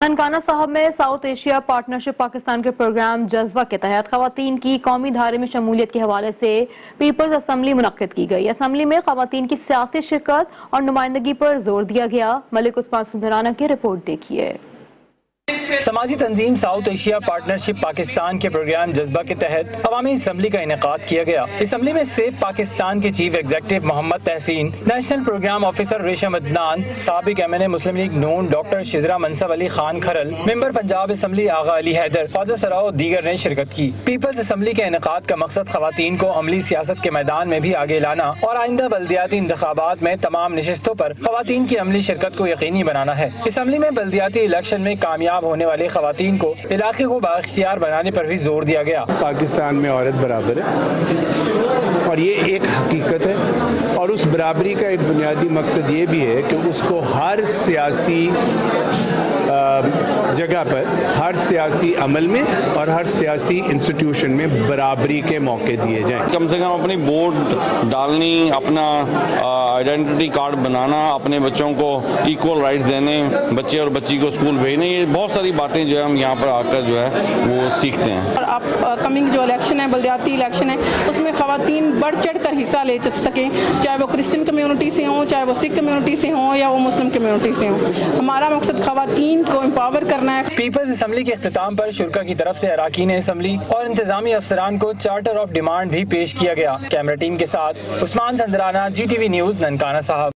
ननकाना साहब में south Asia partnership Pakistan के प्रोग्राम जज्बा के तहत खातन की कौमी धारे में शमूलियत के हवाले से पीपल्स असम्बली मुनद की गई। असम्बली में खातन की सियासी शिरकत और नुमाइंदगी पर ज़ोर दिया गया। मलिक उस्मान सुंदराना की रिपोर्ट देखिए। समाजी तंजीम साउथ एशिया पार्टनरशिप पाकिस्तान के प्रोग्राम जज्बा के तहत अवामी असम्बली का इनका किया गया। इसम्बली में सेब पाकिस्तान के chief executive Mohammad Tahseen, national program officer Resham Adnan, सबक M N A Muslim League Noon doctor Shijra Mansab Ali Khan Kharal, member Punjab assembly Agha Ali Haider Fazar Sarao दीगर ने शिरकत की। पीपल्स असम्बली के इनका का मकसद खातन को अमली सियासत के मैदान में भी आगे लाना और आइंदा बल्दियाती इंतबात में तमाम नशस्तों आरोप खातन की अमली शिरकत को यकीनी बनाना है। इसम्बली में बल्दियाती इलेक्शन में कामयाब होने वाली खातन को इलाके को बाख्तियार बनाने पर भी ज़ोर दिया गया। पाकिस्तान में औरत बराबर है। और ये एक हकीकत है। और उस बराबरी का एक बुनियादी मकसद ये भी है कि उसको हर सियासी जगह पर हर सियासी अमल में और हर सियासी इंस्टीट्यूशन में बराबरी के मौके दिए जाएँ। कम से कम अपनी वोट डालनी अपना आइडेंटिटी कार्ड बनाना अपने बच्चों को इक्वल राइट्स देने बच्चे और बच्ची को स्कूल भेजने ये बहुत सारी बातें जो है हम यहाँ पर आकर जो है वो सीखते हैं। और आप कमिंग जो इलेक्शन है बल्दियाती इलेक्शन है उसमें खातन बढ़ चढ़ कर हिस्सा ले सकें चाहे वो क्रिश्चियन कम्युनिटी से हों चाहे वो सिख कम्युनिटी से हों या वो मुस्लिम कम्युनिटी से हों। हमारा मकसद खातन को एम्पावर करना पीपल्स असम्बली के अख्ताम पर शुरा की तरफ़ ऐसी अरकान असम्बली और इंतजामी अफसरान को चार्टर ऑफ़ डिमांड भी पेश किया गया। कैमरा टीम के साथ Usman Sandrana G T V news Nankana Sahib.